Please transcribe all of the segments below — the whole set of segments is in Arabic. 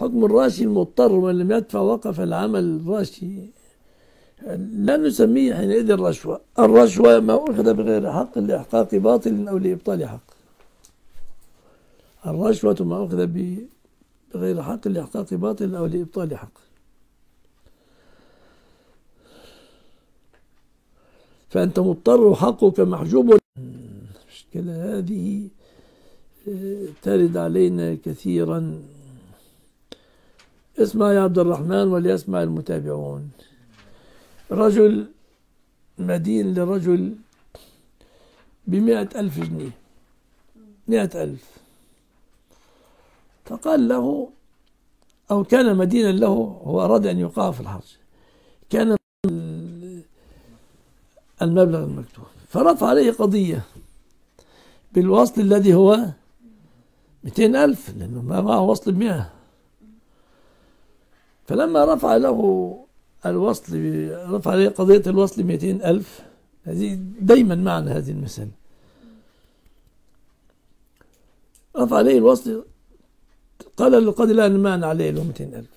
حكم الراشي المضطر ومن لم يدفع وقف العمل الراشي. لا نسميه حينئذ الرشوة. الرشوة ما أخذ بغير حق لإحقاق باطل أو لإبطال حق. الرشوة ما أخذ بغير حق لإحقاق باطل أو لإبطال حق. فأنت مضطر وحقك محجوب. المشكلة هذه آه، ترد علينا كثيرا. اسمع يا عبد الرحمن وليسمع المتابعون. رجل مدين لرجل بمئة ألف جنيه. مئة ألف. فقال له أو كان مدينا له هو أراد أن يوقع في الحرج. كان المبلغ المكتوب. فرفع عليه قضية بالوصل الذي هو 200 ألف لأنه ما معه وصل بمئة فلما رفع له الوصل رفع عليه قضية الوصل 200 ألف هذه دايما معنا هذه المسألة. رفع عليه الوصل قال للقاضي لا أنا عليه له 200 ألف.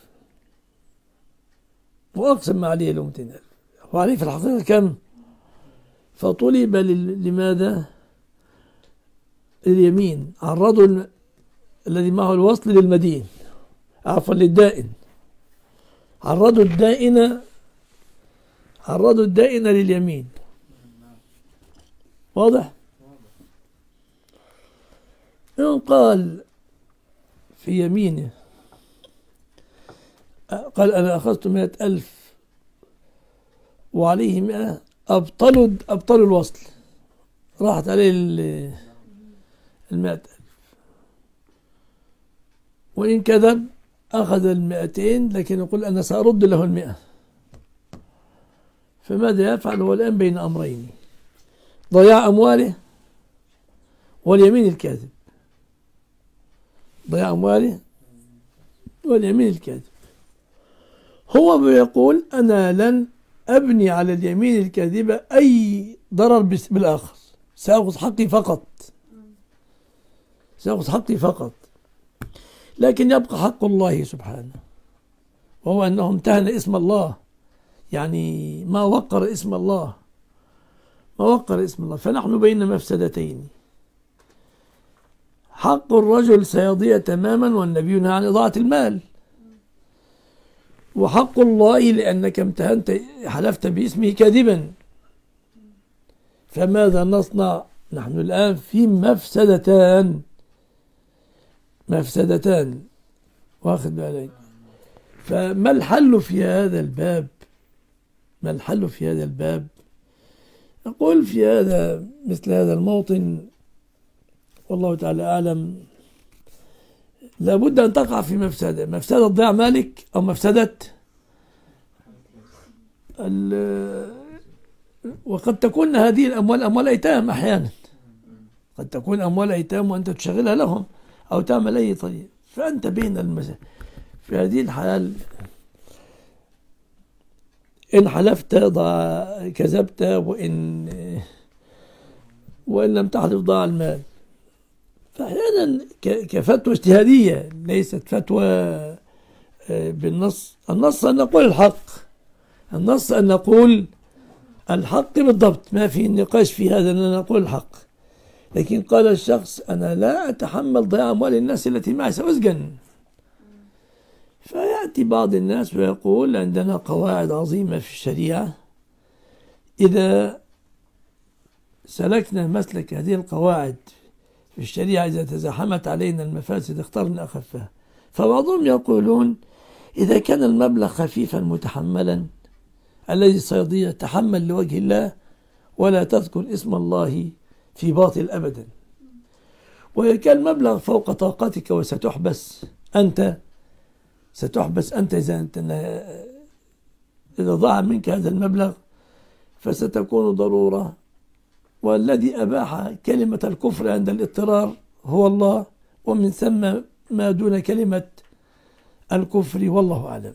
وأقسم ما عليه له 200 ألف. وعليه في الحقيقة كم؟ فطلب لماذا؟ اليمين عرضوا الذي معه الوصل للمدين عفوا للدائن. عرضوا الدائن عرضوا الدائن لليمين. واضح؟ إن قال في يمينه قال أنا أخذت مئة ألف وعليه مئة أبطلوا أبطلوا الوصل. راحت عليه المئة ألف. وإن كذب أخذ المئتين لكن يقول أنا سأرد له المئة. فماذا يفعل؟ هو الآن بين أمرين. ضياع أمواله واليمين الكاذب. ضياع أمواله واليمين الكاذب. هو بيقول أنا لن أبني على اليمين الكاذبة أي ضرر بالآخر. سأخذ حقي فقط. سأخذ حقي فقط. لكن يبقى حق الله سبحانه. وهو أنه امتهن اسم الله. يعني ما وقر اسم الله. ما وقر اسم الله. فنحن بين مفسدتين. حق الرجل سيضيع تماما والنبي نهى عن إضاعة المال. وحق الله لأنك امتهنت حلفت باسمه كاذبا. فماذا نصنع؟ نحن الآن في مفسدتان. مفسدتان. واخد بالك؟ فما الحل في هذا الباب؟ ما الحل في هذا الباب؟ نقول في هذا مثل هذا الموطن والله تعالى أعلم لابد أن تقع في مفسدة. مفسدة ضياع مالك أو مفسدة وقد تكون هذه الأموال أموال أيتام أحيانا. قد تكون أموال أيتام وأنت تشغلها لهم. أو تعمل أي طريق. فأنت بين المسا في هذه الحال إن حلفت ضاع كذبت وإن وإن لم تحلف ضاع المال. فأحيانا كفتوى اجتهادية ليست فتوى آه، بالنص. النص أن نقول الحق. النص أن نقول الحق بالضبط. ما في نقاش في هذا أن نقول الحق. لكن قال الشخص أنا لا أتحمل ضياع أموال الناس التي معي سأسجن. فيأتي بعض الناس ويقول عندنا قواعد عظيمة في الشريعة. إذا سلكنا مسلك هذه القواعد في الشريعة إذا تزاحمت علينا المفاسد اخترنا أخفها. فبعضهم يقولون إذا كان المبلغ خفيفا متحملا الذي سيضيع تحمل لوجه الله ولا تذكر اسم الله في باطل أبدا. وإذا كان المبلغ فوق طاقتك وستحبس أنت ستحبس أنت إذا أنت إذا ضاع منك هذا المبلغ فستكون ضرورة. والذي أباح كلمة الكفر عند الاضطرار هو الله ومن ثم ما دون كلمة الكفر والله أعلم.